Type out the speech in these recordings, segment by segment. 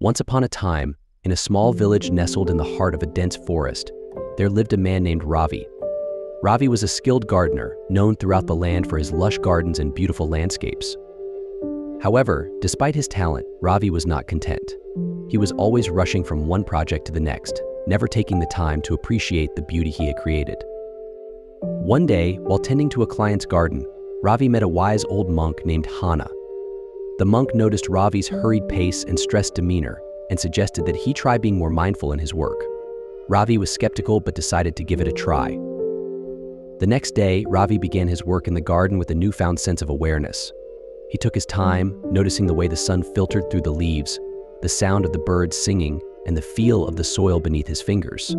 Once upon a time, in a small village nestled in the heart of a dense forest, there lived a man named Ravi. Ravi was a skilled gardener, known throughout the land for his lush gardens and beautiful landscapes. However, despite his talent, Ravi was not content. He was always rushing from one project to the next, never taking the time to appreciate the beauty he had created. One day, while tending to a client's garden, Ravi met a wise old monk named Hana. The monk noticed Ravi's hurried pace and stressed demeanor and suggested that he try being more mindful in his work. Ravi was skeptical but decided to give it a try. The next day, Ravi began his work in the garden with a newfound sense of awareness. He took his time, noticing the way the sun filtered through the leaves, the sound of the birds singing, and the feel of the soil beneath his fingers.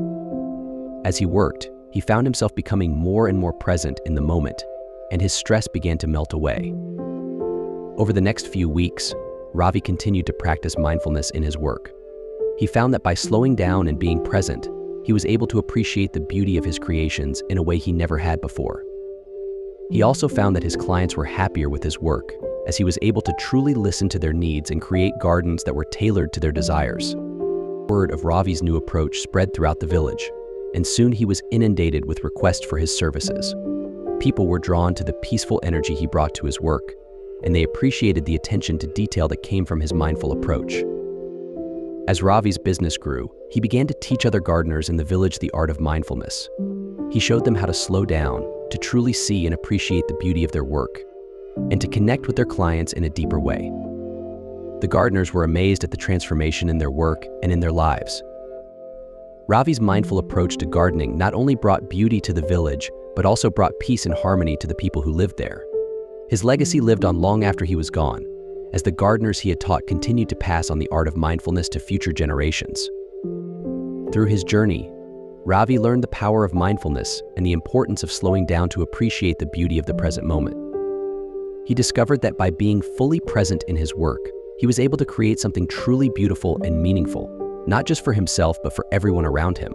As he worked, he found himself becoming more and more present in the moment, and his stress began to melt away. Over the next few weeks, Ravi continued to practice mindfulness in his work. He found that by slowing down and being present, he was able to appreciate the beauty of his creations in a way he never had before. He also found that his clients were happier with his work, as he was able to truly listen to their needs and create gardens that were tailored to their desires. Word of Ravi's new approach spread throughout the village, and soon he was inundated with requests for his services. People were drawn to the peaceful energy he brought to his work, and they appreciated the attention to detail that came from his mindful approach. As Ravi's business grew, he began to teach other gardeners in the village the art of mindfulness. He showed them how to slow down, to truly see and appreciate the beauty of their work, and to connect with their clients in a deeper way. The gardeners were amazed at the transformation in their work and in their lives. Ravi's mindful approach to gardening not only brought beauty to the village, but also brought peace and harmony to the people who lived there. His legacy lived on long after he was gone, as the gardeners he had taught continued to pass on the art of mindfulness to future generations. Through his journey, Ravi learned the power of mindfulness and the importance of slowing down to appreciate the beauty of the present moment. He discovered that by being fully present in his work, he was able to create something truly beautiful and meaningful, not just for himself, but for everyone around him.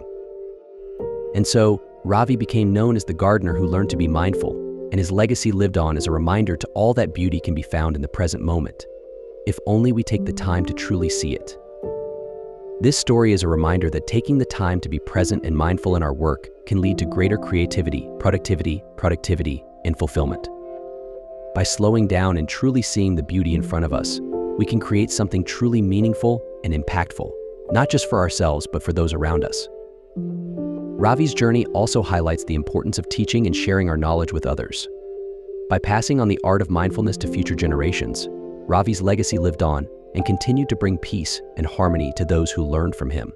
And so, Ravi became known as the gardener who learned to be mindful and his legacy lived on as a reminder to all that beauty can be found in the present moment, if only we take the time to truly see it. This story is a reminder that taking the time to be present and mindful in our work can lead to greater creativity, productivity, productivity, and fulfillment. By slowing down and truly seeing the beauty in front of us, we can create something truly meaningful and impactful, not just for ourselves, but for those around us. Ravi's journey also highlights the importance of teaching and sharing our knowledge with others. By passing on the art of mindfulness to future generations, Ravi's legacy lived on and continued to bring peace and harmony to those who learned from him.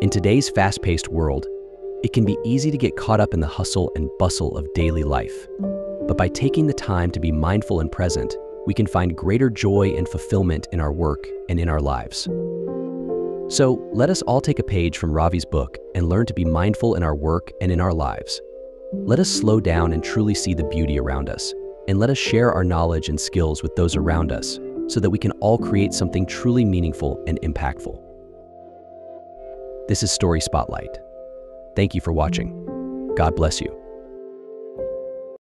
In today's fast-paced world, it can be easy to get caught up in the hustle and bustle of daily life. But by taking the time to be mindful and present, we can find greater joy and fulfillment in our work and in our lives. So let us all take a page from Ravi's book and learn to be mindful in our work and in our lives. Let us slow down and truly see the beauty around us, and let us share our knowledge and skills with those around us so that we can all create something truly meaningful and impactful. This is Story Spotlight. Thank you for watching. God bless you.